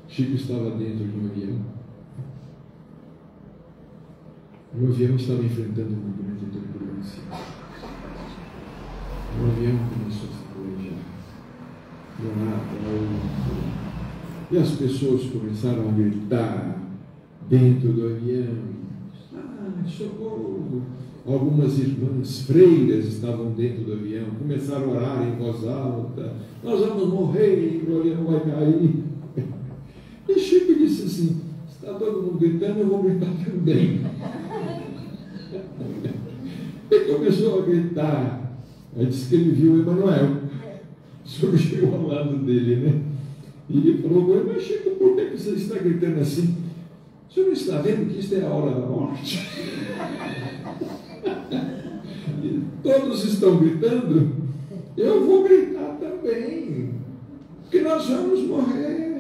Chico estava dentro de um avião. O avião estava enfrentando uma grande turbulência. O avião começou a se planejar. E as pessoas começaram a gritar dentro do avião. Ah, socorro! Algumas irmãs freiras estavam dentro do avião, começaram a orar em voz alta: Nós vamos morrer, o avião vai cair. E Chico disse assim: Está todo mundo gritando, eu vou gritar também. E começou a gritar. Aí disse que ele viu Emanuel. Surgiu ao lado dele, né? E ele falou: Mas Chico, por que você está gritando assim? O senhor não está vendo que isto é a hora da morte? E todos estão gritando, eu vou gritar também, porque nós vamos morrer.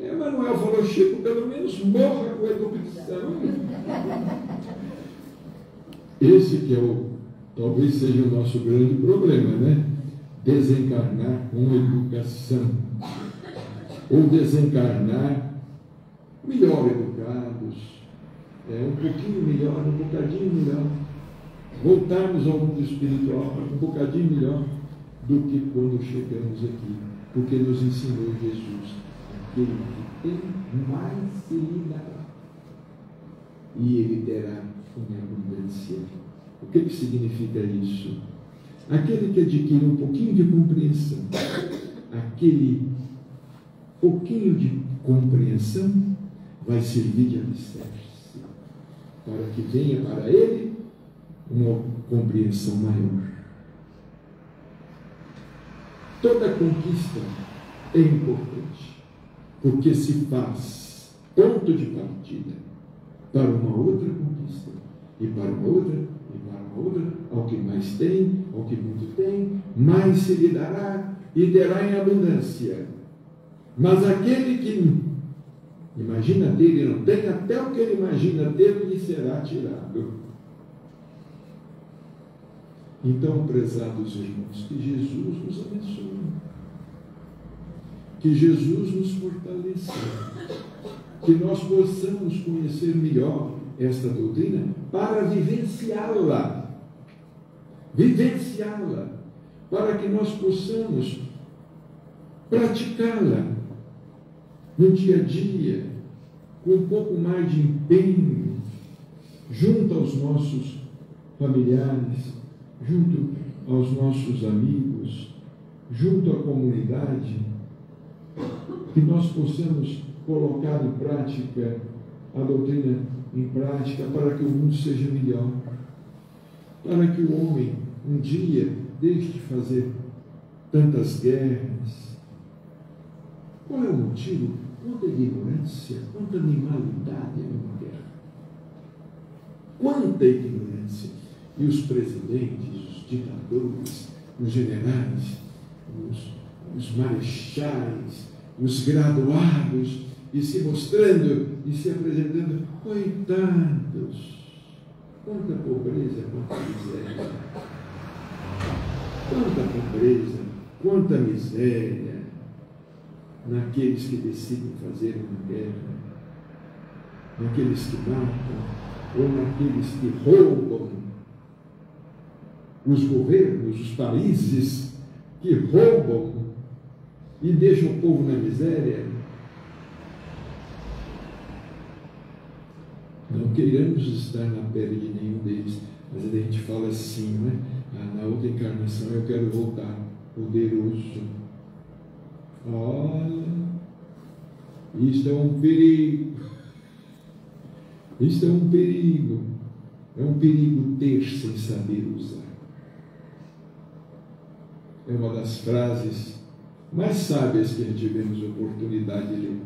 Emanuel falou, Chico, pelo menos morra com a educação. Esse que é o, talvez seja o nosso grande problema, né? Desencarnar com educação. Ou desencarnar melhor educados, é, um pouquinho melhor, um bocadinho melhor. Voltarmos ao mundo espiritual um bocadinho melhor do que quando chegamos aqui. Porque nos ensinou Jesus, aquele que tem mais se lhe dará. E ele terá em abundância. O que, que significa isso? Aquele que adquire um pouquinho de compreensão, aquele pouquinho de compreensão vai servir de alicerce para que venha para ele uma compreensão maior. Toda conquista é importante, porque se faz ponto de partida para uma outra conquista, e para uma outra, outra, ao que mais tem, ao que muito tem, mais se lhe dará e terá em abundância. Mas aquele que imagina dele não tem, até o que ele imagina dele lhe será tirado. Então, prezados irmãos, que Jesus nos abençoe, que Jesus nos fortaleça, que nós possamos conhecer melhor esta doutrina para vivenciá-la. Vivenciá-la, para que nós possamos praticá-la no dia a dia, com um pouco mais de empenho, junto aos nossos familiares, junto aos nossos amigos, junto à comunidade, que nós possamos colocar em prática a doutrina em prática para que o mundo seja melhor, para que o homem um dia deixe de fazer tantas guerras. Qual é o motivo? Quanta ignorância, quanta animalidade é uma guerra. Quanta ignorância. E os presidentes, os ditadores, os generais, os, os marechais, os graduados, e se mostrando e se apresentando, coitados, quanta pobreza, quanta miséria, quanta pobreza, quanta miséria naqueles que decidem fazer uma guerra, naqueles que matam, ou naqueles que roubam, os governos, os países que roubam e deixam o povo na miséria, Não queiramos estar na pele de nenhum deles, mas a gente fala assim, é? Ah, na outra encarnação eu quero voltar poderoso. Olha, isto é um perigo. Isto é um perigo. É um perigo ter sem saber usar. É uma das frases mais sábias que tivemos oportunidade de ler.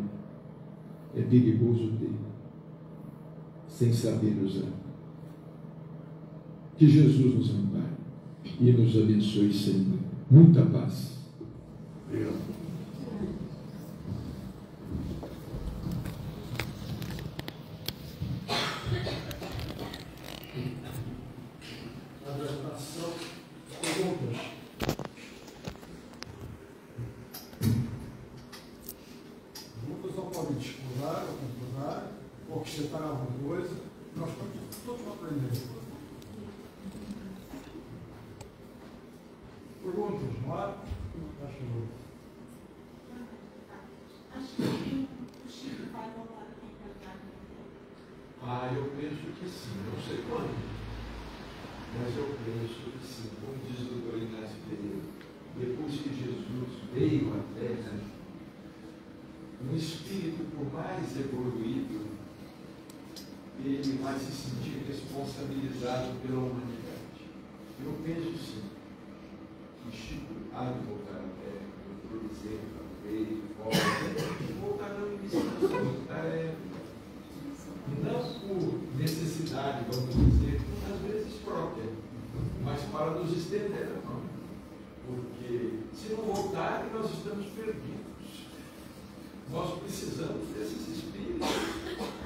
É perigoso ter sem saber usar. Que Jesus nos ampare e nos abençoe sempre. Muita paz. Obrigado. Lucas não pode discordar ou concordar, ou que alguma coisa, nós estamos todos aprendendo. Perguntas, Marcos? Acho que Ah, eu penso que sim, não sei quando, mas eu penso que sim, como diz o doutor Inácio Pereira, depois que Jesus veio à Terra, um espírito por mais evoluído, ele vai se sentir responsabilizado pela humanidade. Eu penso sim, que Chico há de voltar à Terra, por exemplo, veio, volta, voltarão em missão, tarefa não por necessidade, vamos dizer, às vezes própria, mas para nos estender a mão. Porque se não voltarem, nós estamos perdidos. Nós precisamos desses espíritos.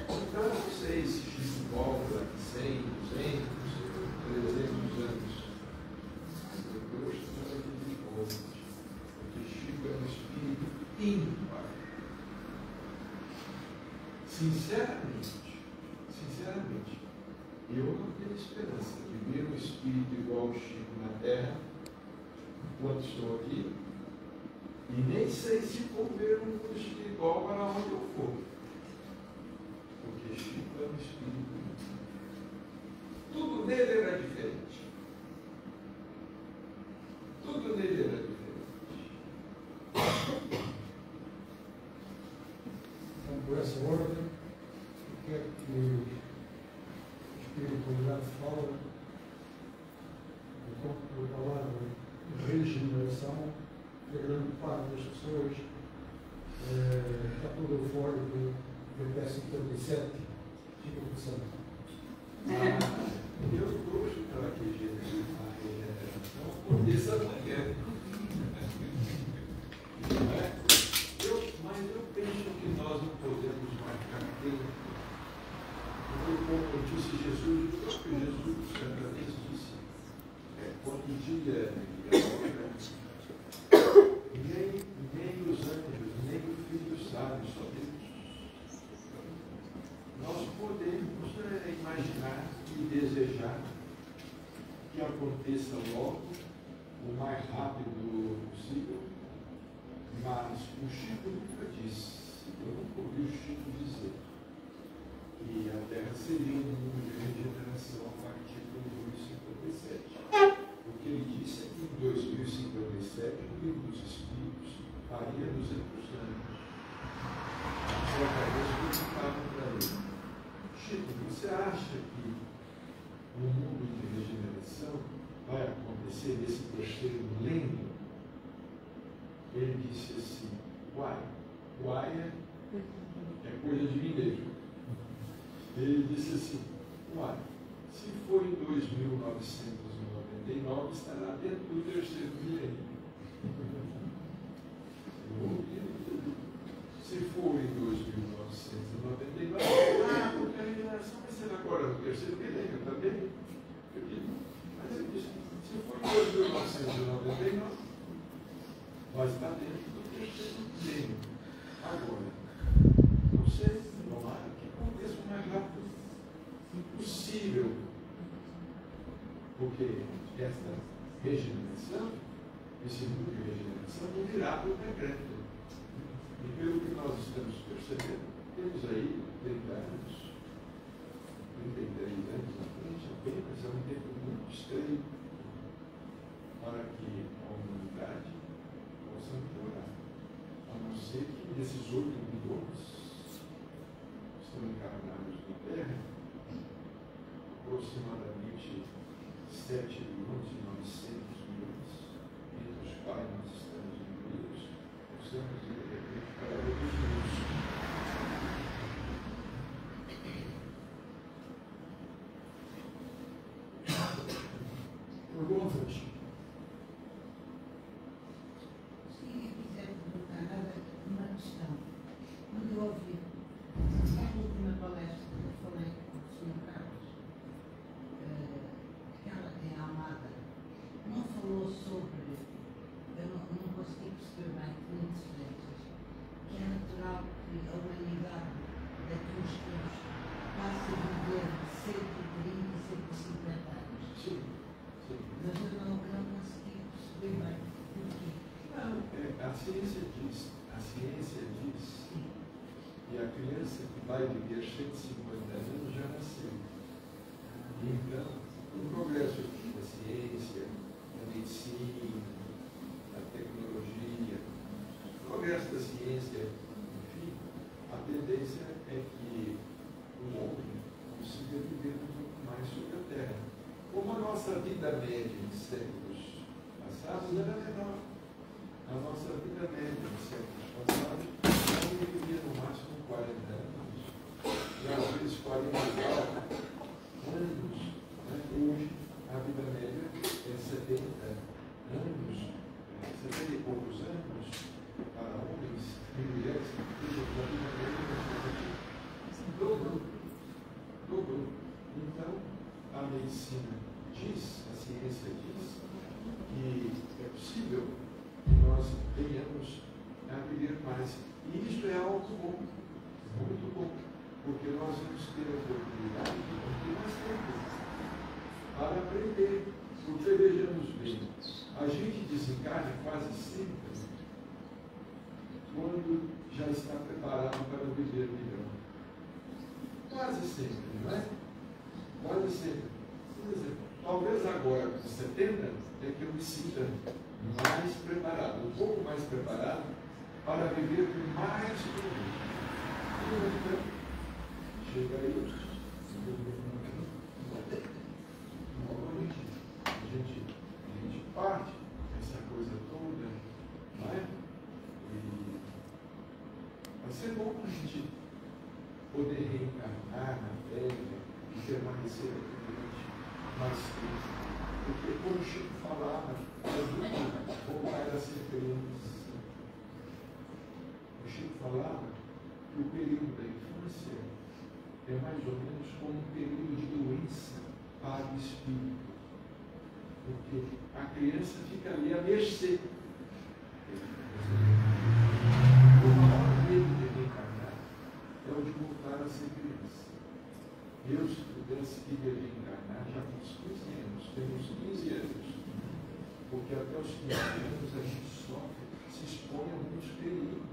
Então, não volta daqui 100, 200, 300 anos. Eu gosto de volta. Porque Chico é um espírito ímpar. Sinceramente, sinceramente, eu não tenho esperança de ver um espírito igual ao Chico na Terra enquanto estou aqui. E nem sei se vou ver um mundo espiritual para onde eu for. Porque Chico é um espírito. Tudo nele era diferente. Tudo nele era diferente. Então, por essa ordem, o que é que a espiritualidade fala? Eu a palavra regeneração, que a grande parte das pessoas eh, está tudo eufórico até 57, fica pensando. Que nesses oito milhões estão encarnados na Terra, aproximadamente 7 milhões e 900 milhões, entre os quais nós estamos incluídos, possamos de repente cada vez menos. Perguntas? Se quiser perguntar nada, uma questão. Quando eu ouvi a última palestra que eu falei com o Sr. Carlos, eh, aquela em Almada, não falou sobre. Eu não, não consegui perceber bem, que muito diferente. criança que vai viver 150 anos já nasceu. Então, o progresso da ciência, da medicina, da tecnologia, o progresso da ciência, enfim, a tendência é que o homem consiga viver um pouco mais sobre a Terra. Como a nossa vida média em séculos passados era menor, a nossa vida média em séculos passados era vivia no máximo 40 anos, e às vezes 44 anos. Né? Hoje a vida média é 70 anos, é 70 e poucos anos para homens e mulheres, a vida média é dobrou. Dobrou. Então, a medicina diz, a ciência diz, que é possível que nós venhamos a viver mais. E isso é bom, muito bom, porque nós vamos ter a oportunidade de ter mais tempo para aprender. Porque vejamos bem, a gente desencarna quase sempre quando já está preparado para viver melhor. Quase sempre, não é? Quase sempre. Por exemplo, talvez agora, com 70, é que eu me sinta mais preparado, um pouco mais preparado para viver mais tempo. Então, chega aí, novamente, a gente, a gente parte essa coisa toda, não é? E vai ser bom a gente poder reencarnar na Terra e permanecer aqui durante mais tempo. Porque quando o Chico falava, ajuda voltar a ser feliz. O Chico falava que o período da infância é mais ou menos como um período de doença para o espírito. Porque a criança fica ali à mercê. O maior medo de reencarnar é o de voltar a ser criança. Eu, se pudesse querer reencarnar, já uns 15 anos, temos 15 anos, porque até os 15 anos a gente sofre, se expõe a muitos perigos.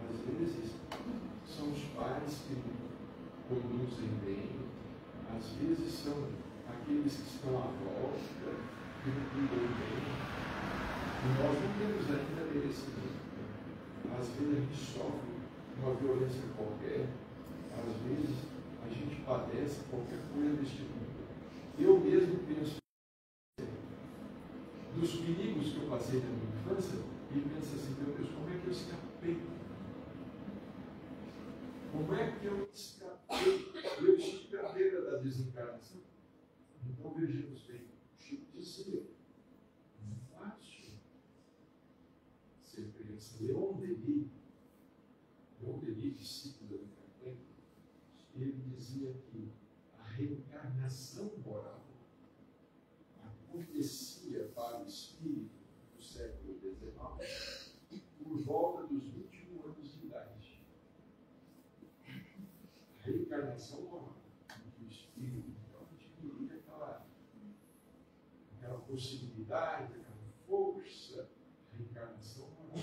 Às vezes são os pais que conduzem bem, às vezes são aqueles que estão à volta, que cuidam bem. E nós não temos ainda merecimento. Às vezes a gente sofre uma violência qualquer, às vezes a gente padece qualquer coisa deste mundo. Eu mesmo penso dos perigos que eu passei na minha infância e penso assim, meu Deus, como é que eu escapei? Como é que eu escapei? Eu estive à beira da desencarnação. Então vejamos bem, Chico dizia, é fácil ser criança. Leon Denis, Leon Denis, discípulo da Kardec, ele dizia que a reencarnação moral acontecia para o espírito do século XIX por volta dos 21 anos de idade. A reencarnação moral, que o espírito então adquiria aquela, aquela possibilidade, aquela força, reencarnação moral.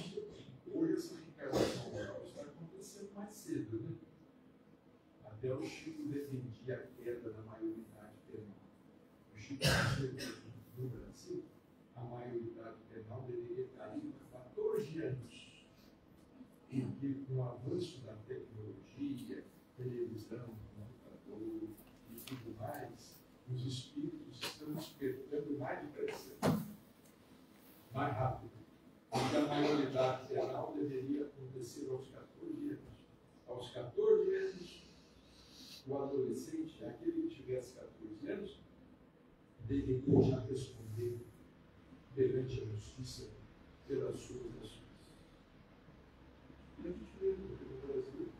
Hoje essa reencarnação moral está acontecendo mais cedo, né? Até o Chico defendia a queda da maioridade penal. O Chico no Brasil, a maioridade penal deveria cair para 14 anos. Porque com o avanço da tecnologia, televisão, computador e tudo mais, os espíritos estão mais depressa, mais rápido. Porque a maioridade penal deveria acontecer aos 14 anos. Aos 14 anos, o adolescente, aquele que tivesse 14 anos, deveria já responder perante a justiça pelas suas ações. E a gente vê no Brasil